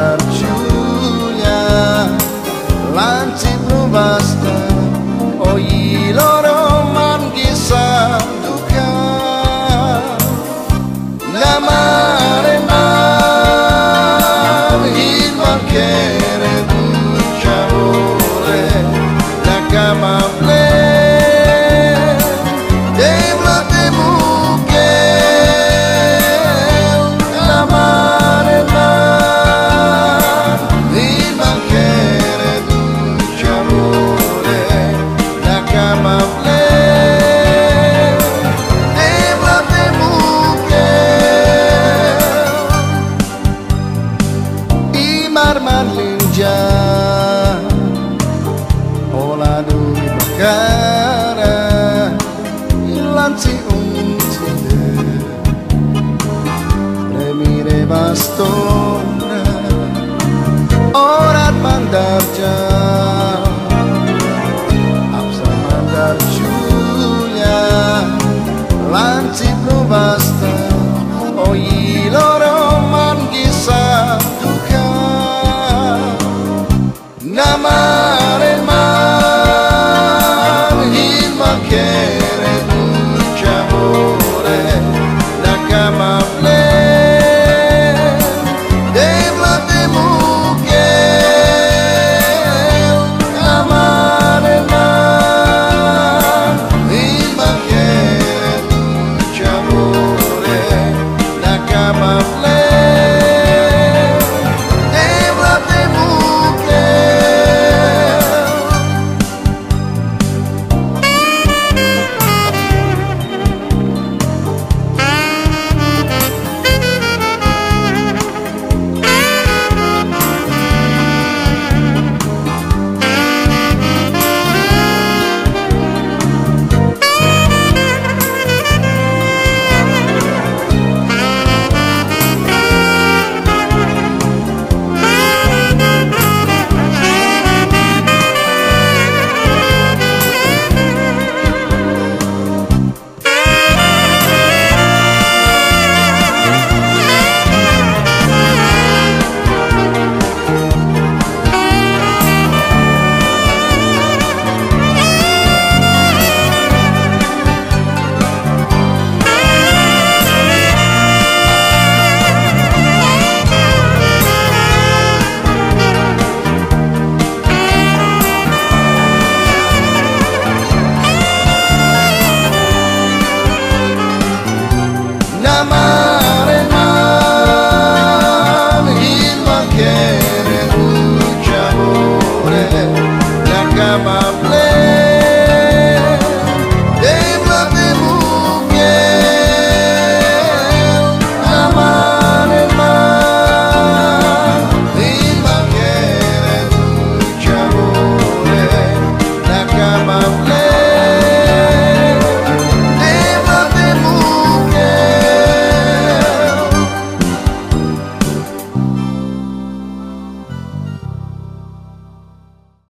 without you. Bakara Ilanci uncide Remire bastona Orat mandarja Apsa